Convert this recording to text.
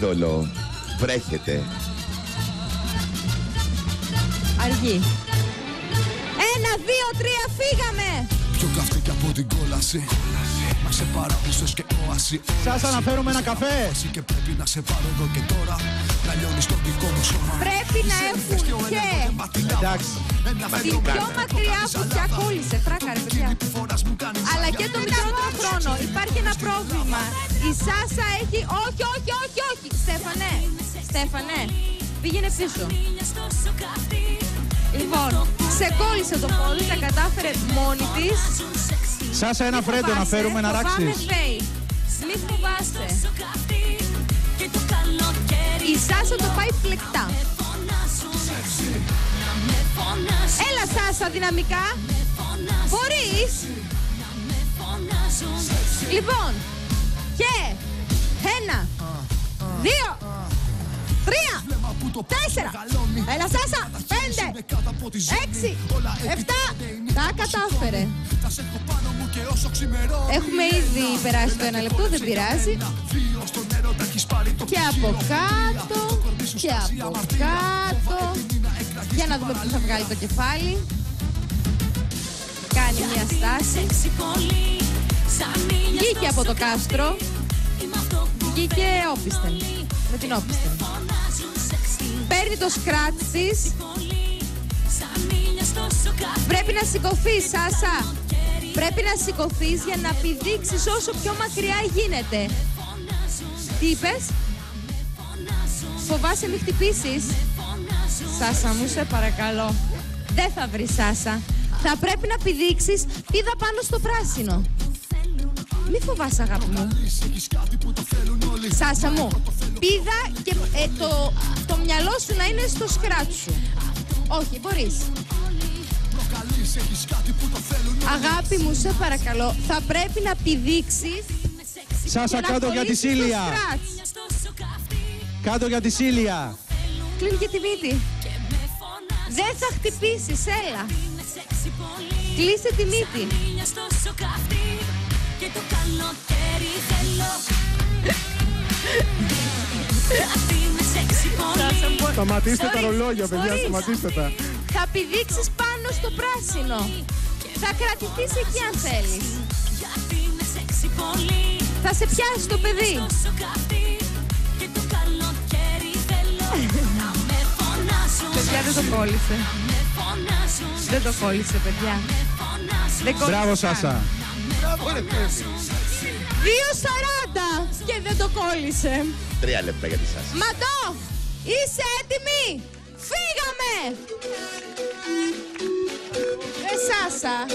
Δόλο. Βρέχεται. Αργή. Ένα, δύο, τρία, φύγαμε! Πιο καυτή και από την κόλαση Μα σε παραπούσες και όαση Σας αναφέρουμε ένα καφέ. Εσύ και πρέπει να σε πάρω εδώ και τώρα Να λιώνεις το δικό μου σώμα Πρέπει να έχουν και Εντάξει. την πιο μακριά που πια κόλλησε. Φράκα ρε παιδιά. Αλλά και το μικρότερο χρόνο. Υπάρχει ένα πρόβλημα. Η Σάσα έχει... Όχι, όχι, όχι, όχι. Στέφανε, Στέφανε, πήγαινε πίσω. Λοιπόν, σε κόλλησε το πόδι, τα κατάφερε μόνη της. Σάσα ένα Μη φρέντο να φοβάσαι, φέρουμε να φοβάμαι ράξεις. Faith. Μη φοβάσαι. Η Σάσα το πάει φλεκτά. Έλα Σάσα δυναμικά. Μπορείς. Λοιπόν. Και. Ένα. Δύο. Τρία. Τέσσερα. Έλα Σάσα. Πέντε. Έξι. Εφτά. Τα κατάφερε. Θα σε έχω πάνω μου και όσο ξημερώνει Έχουμε ήδη περάσει το ένα λεπτό, δεν πειράζει. Βίο στον έρωτα έχεις πάρει το Και από κάτω. Και από κάτω. Για να δούμε πού θα βγάλει το κεφάλι. Κάνει μια στάση. Βγήκε από το κάστρο. Βγήκε όπιστεν. Με την όπιστεν. Παίρνει το σκράτ της. Πρέπει να σηκωθείς, Σάσα. Πρέπει να σηκωθείς για να πηδήξεις όσο πιο μακριά γίνεται. Τι είπες; Φοβάσαι μη χτυπήσεις; Σάσα μου, σε παρακαλώ. Δεν θα βρεις Σάσα. Θα πρέπει να πηδήξεις πήδα πάνω στο πράσινο. Μη φοβάσαι αγάπη μου. Σάσα μου, πήδα και ε, το, το μυαλό σου να είναι στο σκράτ σου. Όχι, μπορείς. Αγάπη μου, σε παρακαλώ, θα πρέπει να πηδήξεις Σάσα και να κάτω για τη κολλήσεις στο Σίλια. σκράτς. Κάτω για τη Σίλια. Κλείνει και τη μύτη. Δεν θα χτυπήσεις, έλα. Κλείσε τη μύτη. Σταματήστε τα Μπορείς, ρολόγια, παιδιά, μπορείς. σταματήστε τα. Θα πηδήξεις πάνω στο πράσινο. Θα κρατηθείς εκεί αν θέλεις. Θα σε πιάσει το παιδί. Παιδιά δεν το κόλλησε. Δεν το κόλλησε, παιδιά. Δεν κόλλησε Μπράβο, καν. Σάσα. 2.40 και δεν το κόλλησε. Τρία λεπτά για τη Σάσα. Ματώ, είσαι έτοιμη; Φύγαμε. Ε, Σάσα,